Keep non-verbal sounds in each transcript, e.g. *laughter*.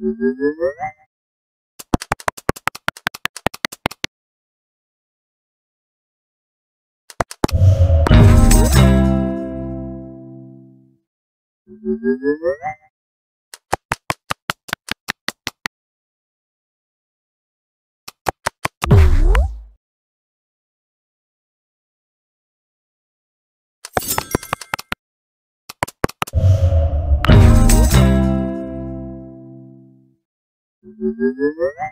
Thank you. Mm-hmm.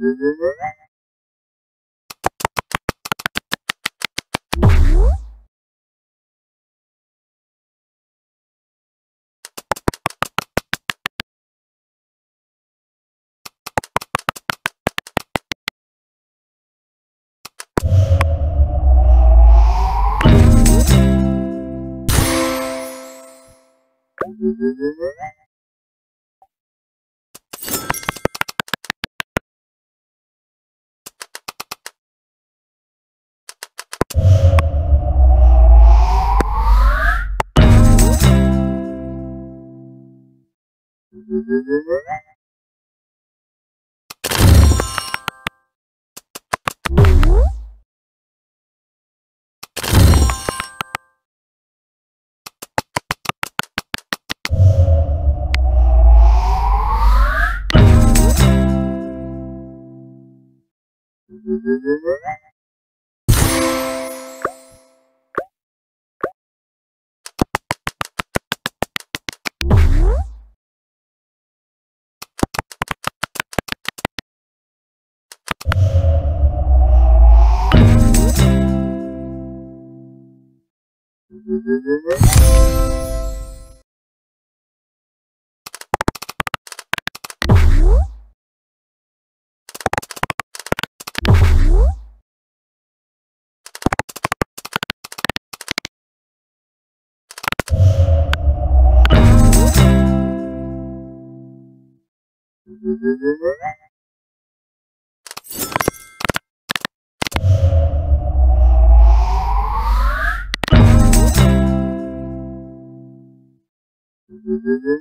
Mm-hmm. Mm-hmm. the, the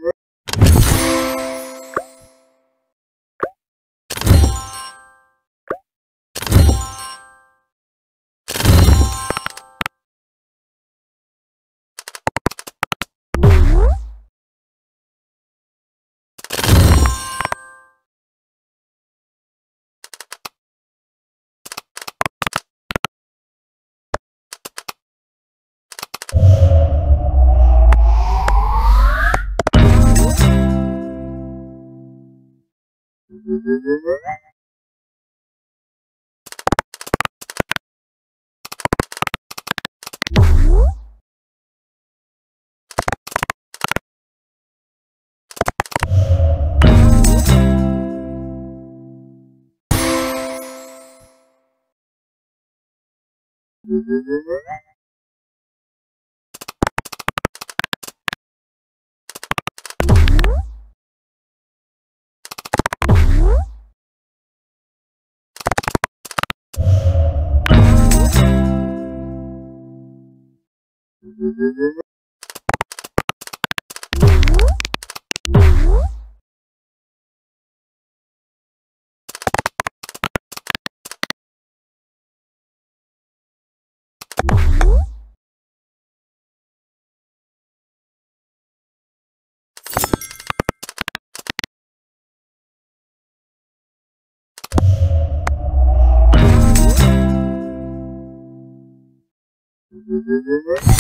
Mm-hmm. Mm-hmm. *laughs*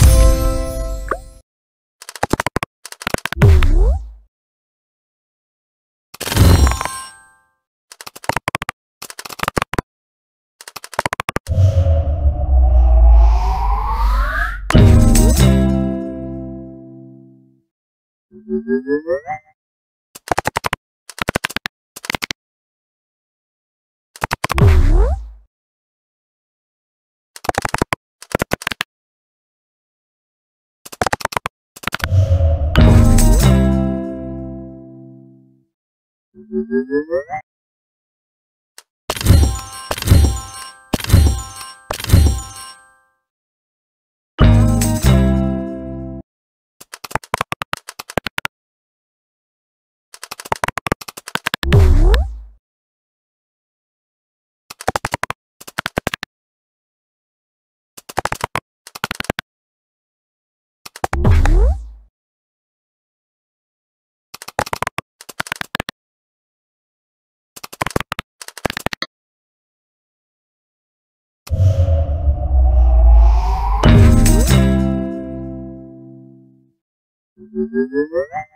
Mm-hmm.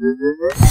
Mm-hmm.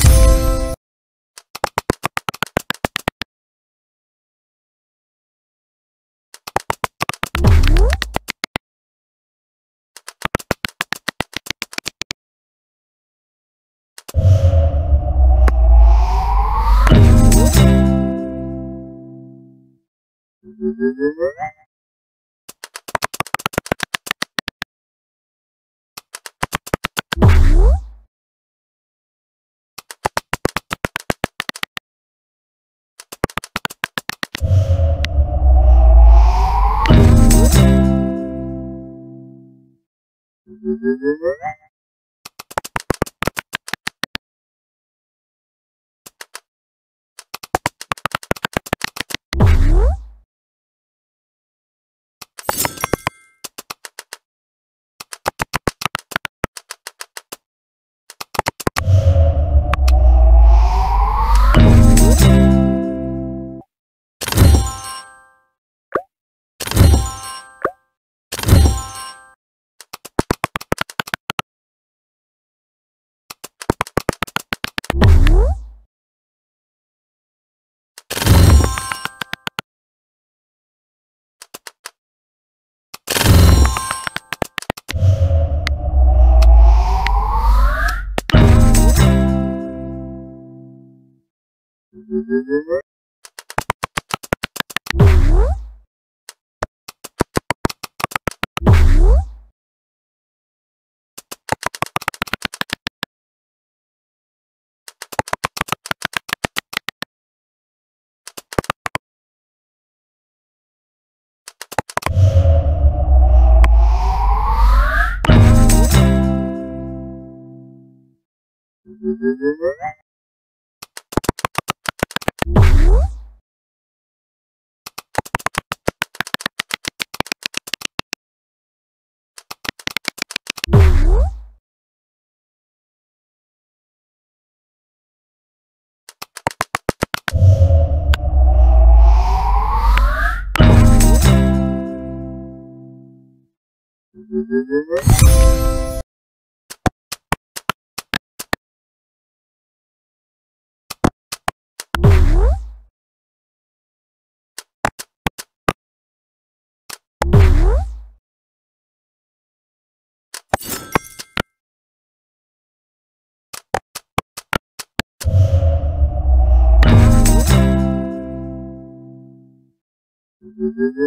Mm-hmm. mm-hmm.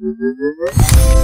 Mm-hmm.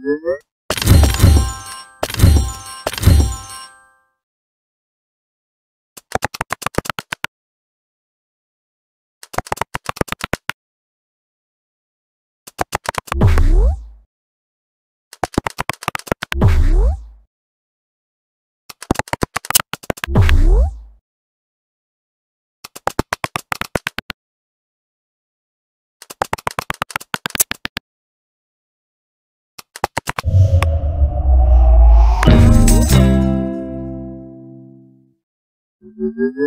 Mm-hmm. Mm-hmm.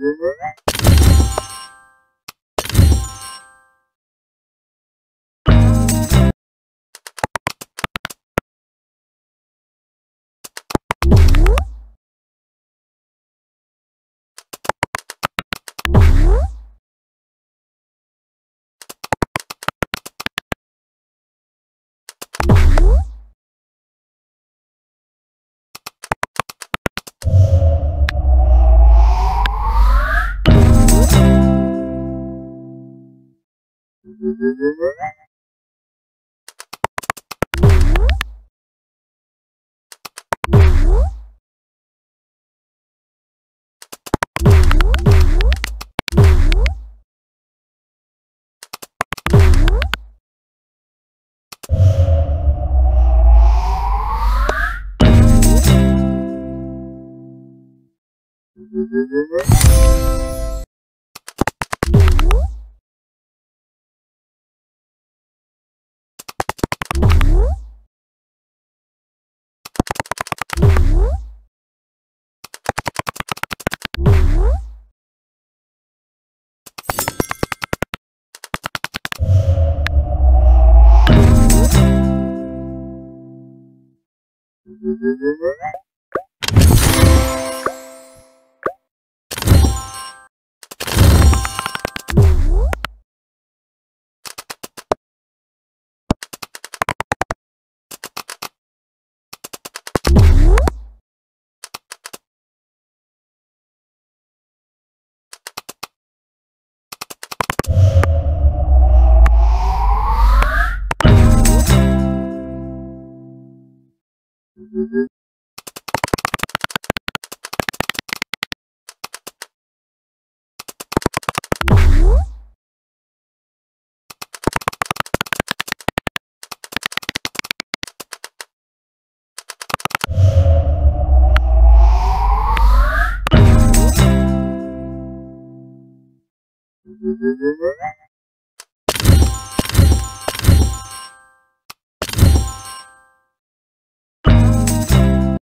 Mm-hmm. *laughs* Mm-hmm. Mm-hmm. *laughs*